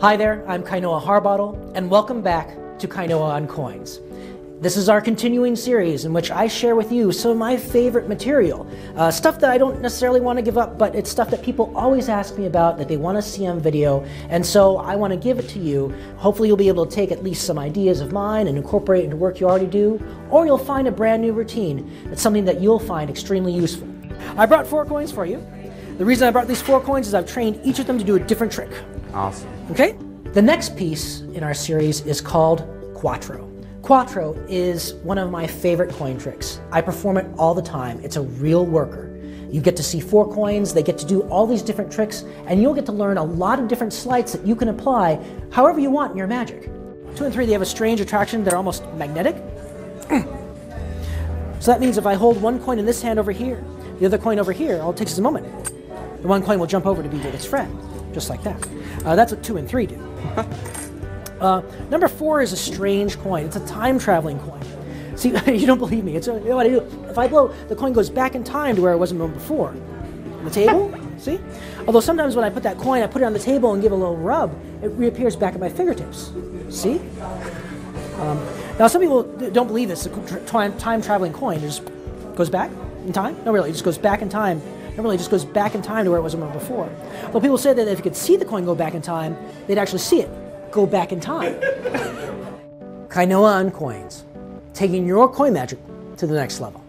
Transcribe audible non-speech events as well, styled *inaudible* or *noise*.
Hi there, I'm Kainoa Harbottle, and welcome back to Kainoa on Coins. This is our continuing series in which I share with you some of my favorite material. Uh, stuff that I don't necessarily want to give up, but it's stuff that people always ask me about that they want to see on video, and so I want to give it to you. Hopefully, you'll be able to take at least some ideas of mine and incorporate into work you already do, or you'll find a brand new routine. It's something that you'll find extremely useful. I brought four coins for you. The reason I brought these four coins is I've trained each of them to do a different trick. Awesome. Okay? The next piece in our series is called Quattro. Quattro is one of my favorite coin tricks. I perform it all the time. It's a real worker. You get to see four coins, they get to do all these different tricks, and you'll get to learn a lot of different sleights that you can apply however you want in your magic. Two and three, they have a strange attraction. They're almost magnetic. *clears throat* So that means if I hold one coin in this hand over here, the other coin over here, all it takes is a moment. The one coin will jump over to be with its friend, just like that. Uh, that's what two and three do. *laughs* uh, number four is a strange coin. It's a time traveling coin. See, *laughs* you don't believe me. It's a, you know what I do? If I blow, the coin goes back in time to where it was a moment before. On the table, *laughs* see? Although sometimes when I put that coin, I put it on the table and give a little rub, it reappears back at my fingertips. See? Um, now, some people don't believe this. The time, time traveling coin it just goes back in time. No, really, it just goes back in time. No, really, just goes back in time to where it was a moment before. But people say that if you could see the coin go back in time, they'd actually see it go back in time. *laughs* Kainoa on coins, taking your coin magic to the next level.